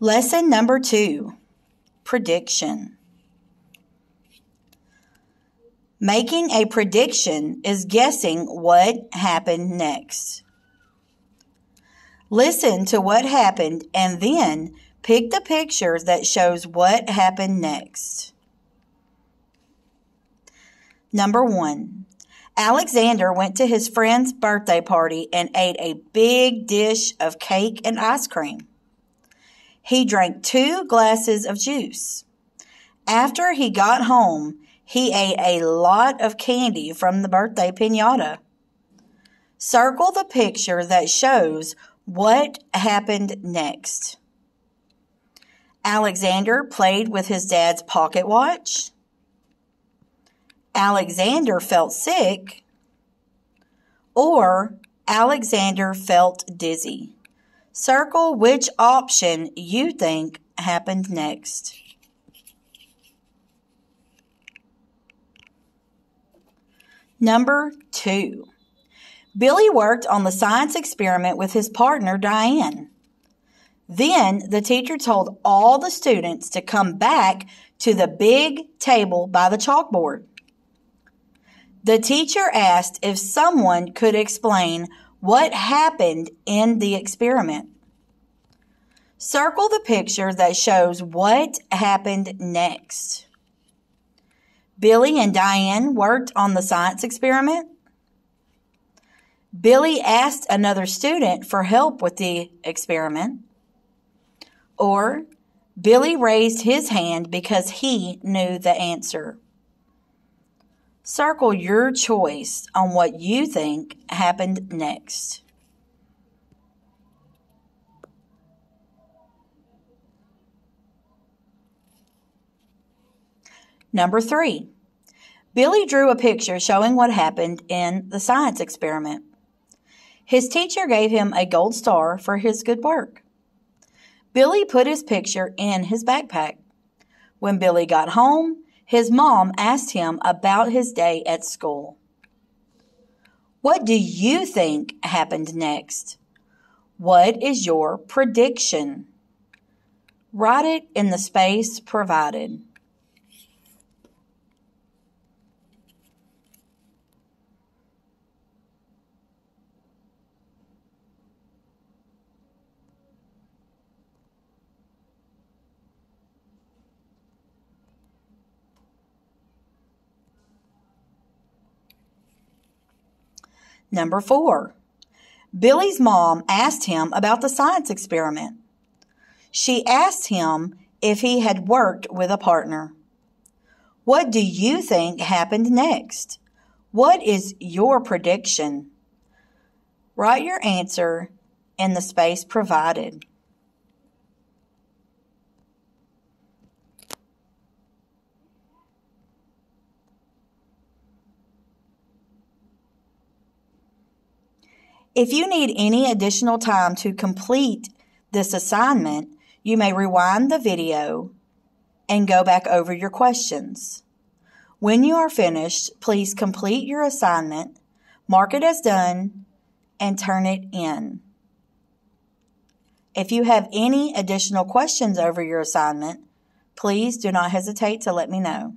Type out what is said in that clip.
Lesson number two Prediction. Making a prediction is guessing what happened next. Listen to what happened and then pick the picture that shows what happened next. Number one, Alexander went to his friend's birthday party and ate a big dish of cake and ice cream. He drank two glasses of juice. After he got home, he ate a lot of candy from the birthday pinata. Circle the picture that shows what happened next. Alexander played with his dad's pocket watch. Alexander felt sick, or Alexander felt dizzy. Circle which option you think happened next. Number two. Billy worked on the science experiment with his partner, Diane. Then the teacher told all the students to come back to the big table by the chalkboard. The teacher asked if someone could explain what happened in the experiment. Circle the picture that shows what happened next. Billy and Diane worked on the science experiment. Billy asked another student for help with the experiment. Or Billy raised his hand because he knew the answer. Circle your choice on what you think happened next. Number three, Billy drew a picture showing what happened in the science experiment. His teacher gave him a gold star for his good work. Billy put his picture in his backpack. When Billy got home, his mom asked him about his day at school. What do you think happened next? What is your prediction? Write it in the space provided. Number four, Billy's mom asked him about the science experiment. She asked him if he had worked with a partner. What do you think happened next? What is your prediction? Write your answer in the space provided. If you need any additional time to complete this assignment, you may rewind the video and go back over your questions. When you are finished, please complete your assignment, mark it as done, and turn it in. If you have any additional questions over your assignment, please do not hesitate to let me know.